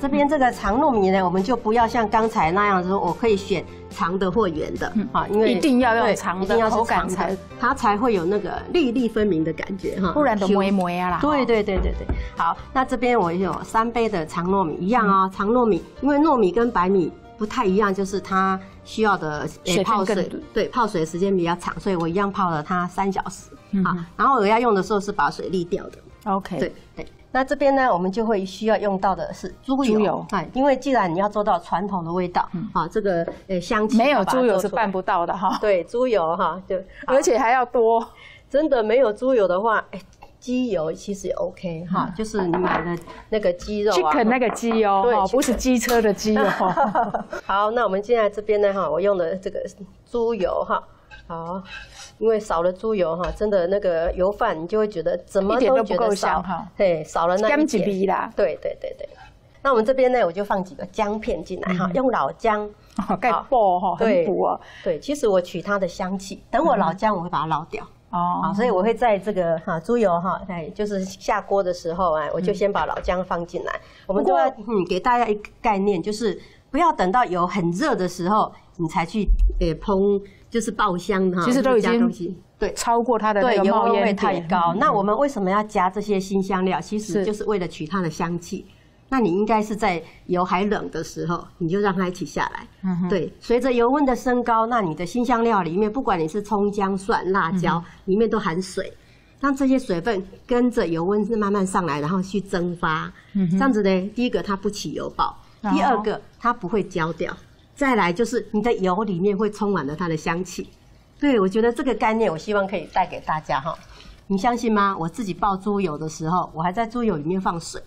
这边这个长糯米呢，我们就不要像刚才那样说，我可以选长的或圆的，啊，因为一定要用长的，口感才它才会有那个粒粒分明的感觉哈，不然都磨磨呀啦。对对对对对，好，那这边我有三杯的长糯米，一样啊，长糯米，因为糯米跟白米不太一样，就是它需要的泡水，对，泡水的时间比较长，所以我一样泡了它三小时，好，然后我要用的时候是把水沥掉的，OK，对对。那这边呢，我们就会需要用到的是猪油，哎，因为既然你要做到传统的味道，啊，这个呃香气没有猪油是办不到的哈。对，猪油哈，就 而且还要多，真的没有猪油的话，哎，鸡油其实也 OK 哈，就是你买的那个鸡肉，chicken 那个鸡哦，对，不是机车的鸡哦。好，那我们现在这边呢哈，我用的这个猪油哈，好。因为少了猪油哈，真的那个油饭你就会觉得怎么都觉得少哈，对，少了那一点。啦。对对对对。那我们这边呢，我就放几个姜片进来哈，用老姜，盖爆哈，很补哦。对，其实我取它的香气，等我老姜我会把它捞掉哦，所以我会在这个哈猪油哈，哎，就是下锅的时候哎，我就先把老姜放进来。我们都要嗯给大家一个概念，就是不要等到油很热的时候你才去呃烹。就是爆香哈，其实都已经对超过它的那个冒烟太高。那我们为什么要加这些新香料？其实就是为了取它的香气。那你应该是在油还冷的时候，你就让它一起下来。嗯对，随着油温的升高，那你的新香料里面，不管你是葱、姜、蒜、辣椒，里面都含水，让这些水分跟着油温是慢慢上来，然后去蒸发。嗯这样子呢，第一个它不起油爆，第二个它不会焦掉。再来就是你的油里面会充满了它的香气，对我觉得这个概念我希望可以带给大家哈，你相信吗？我自己爆猪油的时候，我还在猪油里面放水，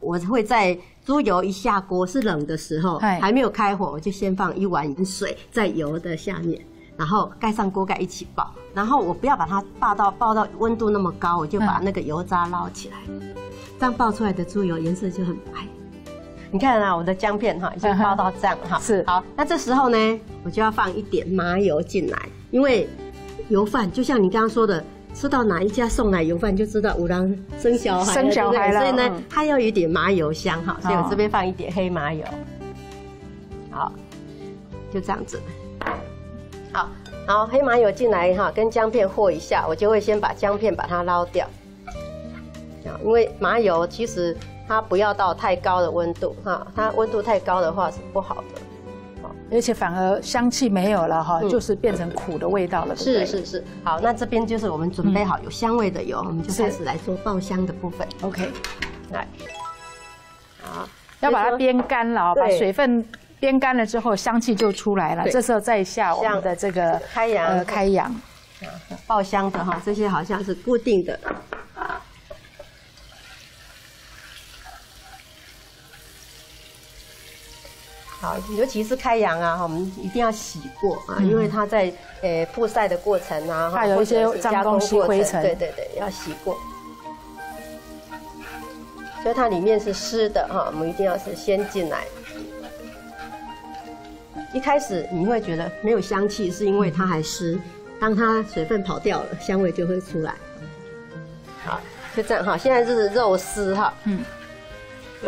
我会在猪油一下锅是冷的时候，还没有开火，我就先放一碗水在油的下面，然后盖上锅盖一起爆，然后我不要把它爆到爆到温度那么高，我就把那个油渣捞起来，这样爆出来的猪油颜色就很白。你看啊，我的姜片哈已经包到这样哈，是好。那这时候呢，我就要放一点麻油进来，因为油饭就像你刚刚说的，吃到哪一家送来油饭就知道五郎生小孩，生小孩了，所以呢，它要有一点麻油香哈，所以我这边放一点黑麻油。好，就这样子。好，然后黑麻油进来哈，跟姜片和一下，我就会先把姜片把它捞掉。因为麻油其实。它不要到太高的温度哈，它温度太高的话是不好的，而且反而香气没有了哈，就是变成苦的味道了。是是是，好，那这边就是我们准备好有香味的油，我们就开始来做爆香的部分。OK，来，好，要把它煸干了，把水分煸干了之后，香气就出来了。这时候再下我们的这个开阳，呃，开阳，爆香的哈，这些好像是固定的。好，尤其是开阳啊，哈，我们一定要洗过啊，因为它在呃曝晒的过程啊，还有一些脏东西、灰尘，对对对，要洗过。所以它里面是湿的哈，我们一定要是先进来。一开始你会觉得没有香气，是因为它还湿，当它水分跑掉了，香味就会出来。好，就这样哈，现在是肉丝哈，嗯。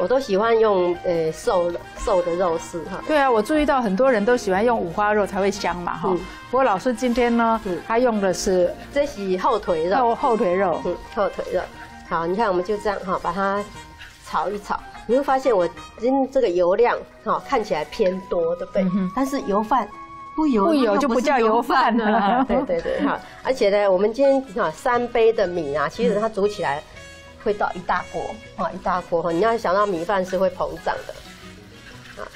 我都喜欢用呃瘦瘦的肉丝哈。对啊，我注意到很多人都喜欢用五花肉才会香嘛哈。不过老师今天呢，他用的是这是后腿肉。后后腿肉，嗯，后腿肉。好，你看我们就这样哈，把它炒一炒。你会发现我今这个油量哈看起来偏多，对不对？但是油饭不油不油就不叫油饭了。对对对哈。而且呢，我们今天哈三杯的米啊，其实它煮起来。会倒一大锅，啊，一大锅哈！你要想到米饭是会膨胀的，啊，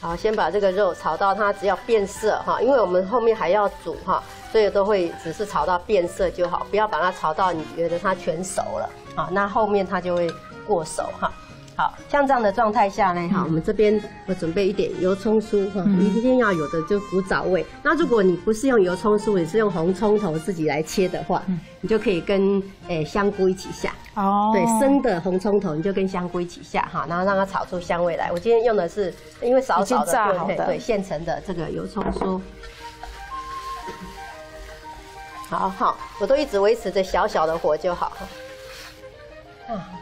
好，先把这个肉炒到它只要变色哈，因为我们后面还要煮哈，所以都会只是炒到变色就好，不要把它炒到你觉得它全熟了，啊，那后面它就会过熟哈。好像这样的状态下呢，哈，我们这边我准备一点油葱酥哈，一定要有的就古早味。那如果你不是用油葱酥，你是用红葱头自己来切的话，你就可以跟诶香菇一起下。哦，对，生的红葱头你就跟香菇一起下哈，然后让它炒出香味来。我今天用的是因为少少的对对现成的这个油葱酥。好好，我都一直维持着小小的火就好。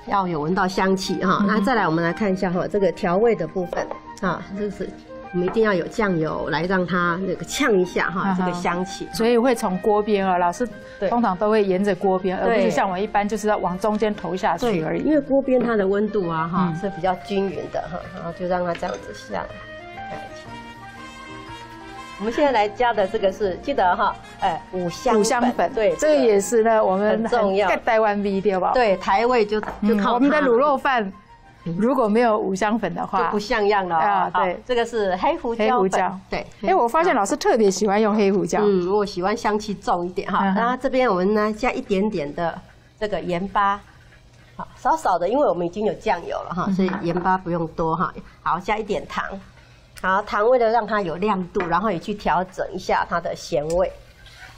要有闻到香气哈。那再来，我们来看一下哈，这个调味的部分啊，就是我们一定要有酱油来让它那个呛一下哈，这个香气。所以会从锅边啊，老师通常都会沿着锅边，而不是像我一般就是要往中间投下去而已。因为锅边它的温度啊哈是比较均匀的哈，然后就让它这样子下来。我们现在来加的这个是记得哈，哎，五香五香粉，对，这个也是呢，我们很重要，台湾味对吧？对，台味就就靠我们的卤肉饭，如果没有五香粉的话，就不像样了啊。对，这个是黑胡椒，黑胡椒，对。哎，我发现老师特别喜欢用黑胡椒，嗯，我喜欢香气重一点哈。然后这边我们呢加一点点的这个盐巴，好，少少的，因为我们已经有酱油了哈，所以盐巴不用多哈。好，加一点糖。好，糖为了让它有亮度，然后也去调整一下它的咸味。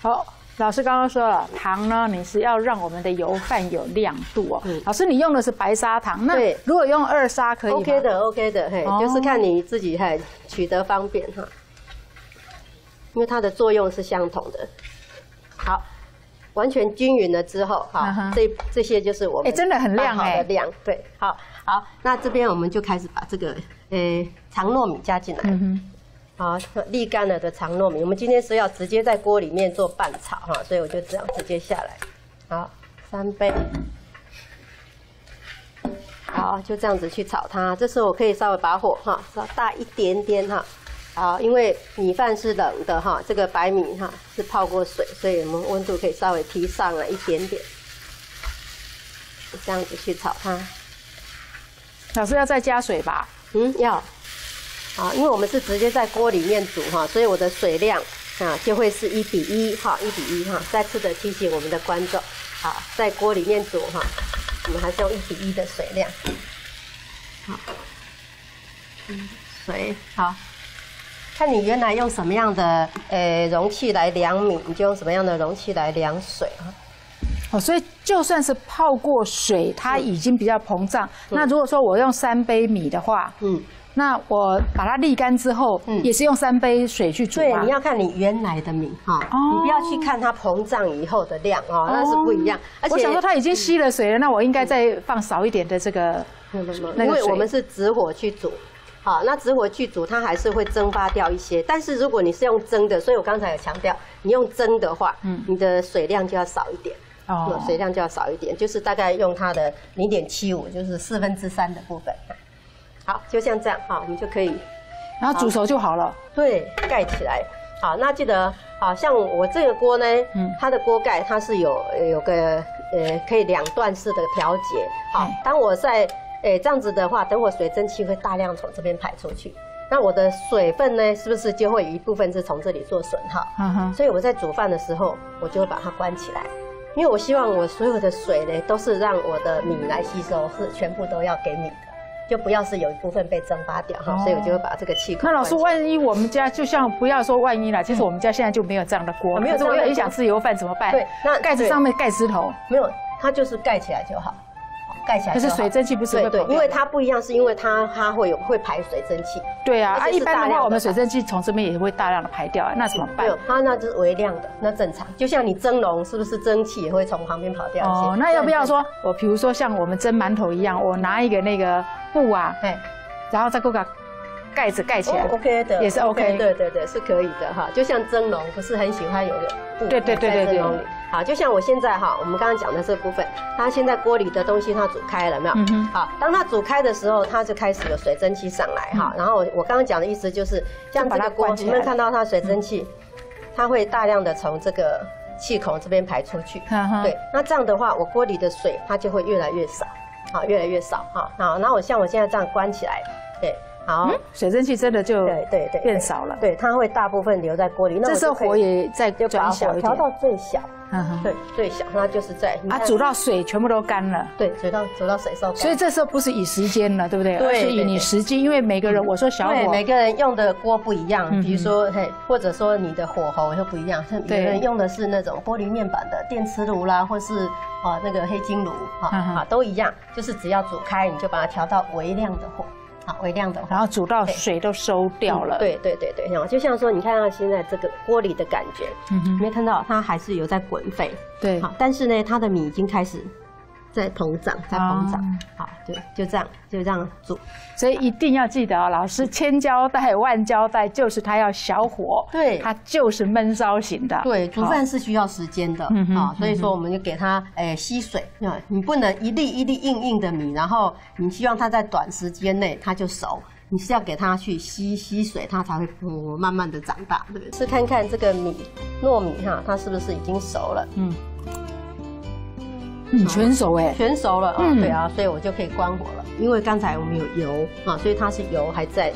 好，老师刚刚说了，糖呢，你是要让我们的油饭有亮度哦。老师，你用的是白砂糖，那如果用二砂可以吗？OK 的，OK 的，嘿，就是看你自己嘿取得方便哈。因为它的作用是相同的。好，完全均匀了之后，哈，这这些就是我们哎，真的很亮哎，亮，对，好，好，那这边我们就开始把这个。诶，长糯米加进来，好，沥干了的长糯米，我们今天是要直接在锅里面做拌炒哈，所以我就这样直接下来，好，三杯，好，就这样子去炒它。这时候我可以稍微把火哈稍大一点点哈，好，因为米饭是冷的哈，这个白米哈是泡过水，所以我们温度可以稍微提上了一点点，这样子去炒它。老师要再加水吧？嗯，要，啊，因为我们是直接在锅里面煮哈，所以我的水量啊就会是一比一哈，一比一哈。再次的提醒我们的观众，好，在锅里面煮哈，我们还是用一比一的水量。好，嗯水好，看你原来用什么样的呃容器来量米，你就用什么样的容器来量水哈。哦，所以就算是泡过水，它已经比较膨胀。那如果说我用三杯米的话，嗯，那我把它沥干之后，嗯，也是用三杯水去煮对，你要看你原来的米哈，你不要去看它膨胀以后的量哦，那是不一样。而且我想说它已经吸了水了，那我应该再放少一点的这个，因为我们是直火去煮，好，那直火去煮它还是会蒸发掉一些。但是如果你是用蒸的，所以我刚才有强调，你用蒸的话，嗯，你的水量就要少一点。水量就要少一点，就是大概用它的零点七五，就是四分之三的部分。好，就像这样哈，我们就可以，然后煮熟就好了。对，盖起来。好，那记得，好像我这个锅呢，嗯，它的锅盖它是有有个呃可以两段式的调节。好，当我在诶这样子的话，等会水蒸气会大量从这边排出去，那我的水分呢，是不是就会一部分是从这里做损耗？嗯哼。所以我在煮饭的时候，我就会把它关起来。因为我希望我所有的水呢，都是让我的米来吸收，是全部都要给米的，就不要是有一部分被蒸发掉哈。所以我就会把这个气口。那老师，万一我们家就像不要说万一了，其实我们家现在就没有这样的锅，没有，我很想吃油饭怎么办？对，那盖子上面盖石头，没有，它就是盖起来就好。盖起来，可是水蒸气不是会对，因为它不一样，是因为它它会有会排水蒸气。对啊，啊一般的话，我们水蒸气从这边也会大量的排掉，那怎么办？它那就是微量的，那正常。就像你蒸笼，是不是蒸汽也会从旁边跑掉？哦，那要不要说我比如说像我们蒸馒头一样，我拿一个那个布啊，哎，然后再给它盖子盖起来，OK 的，也是 OK。对对对，是可以的哈。就像蒸笼，不是很喜欢有个布对对对对对。好，就像我现在哈，我们刚刚讲的这部分，它现在锅里的东西它煮开了没有？嗯好，当它煮开的时候，它就开始有水蒸气上来哈。然后我我刚刚讲的意思就是，像这个锅，你们看到它水蒸气，它会大量的从这个气孔这边排出去。对，那这样的话，我锅里的水它就会越来越少，好，越来越少哈。好，那我像我现在这样关起来，对。好，水蒸气真的就对对对变少了，对，它会大部分留在锅里。那这时候火也在转小调到最小，对，最小，那就是在啊，煮到水全部都干了，对，煮到煮到水烧干。所以这时候不是以时间了，对不对？对，是以你时间，因为每个人我说小火，每个人用的锅不一样，比如说嘿，或者说你的火候又不一样，有人用的是那种玻璃面板的电磁炉啦，或是啊那个黑金炉，哈啊都一样，就是只要煮开，你就把它调到微量的火。好，微量的，然后煮到水都收掉了。对对对对，就像说，你看到现在这个锅里的感觉，嗯没看到它还是有在滚沸。对，好，但是呢，它的米已经开始在膨胀，在膨胀。好，对，就这样，就这样煮。所以一定要记得哦，老师，千交代万交代，就是它要小火，对，它就是焖烧型的。对，煮饭是需要时间的啊，所以说我们就给它诶吸水啊，你不能一粒一粒硬硬的米，然后你希望它在短时间内它就熟，你是要给它去吸吸水，它才会慢慢的长大，对不对？试看看这个米糯米哈，它是不是已经熟了？嗯。嗯，全熟哎，全熟了啊，对啊，所以我就可以关火了。因为刚才我们有油啊，所以它是油还在。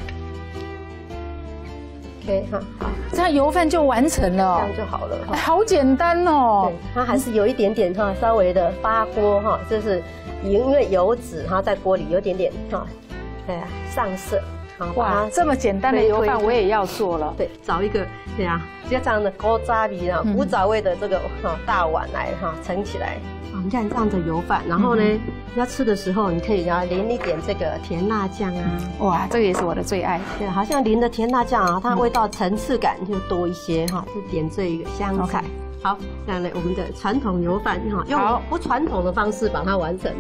OK 哈，好，这样油饭就完成了，这样就好了，好简单哦。对，它还是有一点点哈，稍微的发锅哈，就是因为油脂它在锅里有点点哈，哎呀上色。哇，这么简单的油饭我也要做了。对，找一个对啊，就这样的高渣米啊，古早味的这个哈大碗来哈盛起来。你看这样的油饭，然后呢，要吃的时候，你可以要淋一点这个甜辣酱啊。哇，这个也是我的最爱。对，好像淋的甜辣酱啊，它味道层次感就多一些哈。就点缀一个香菜。好，这样呢，我们的传统油饭哈，用不传统的方式把它完成了。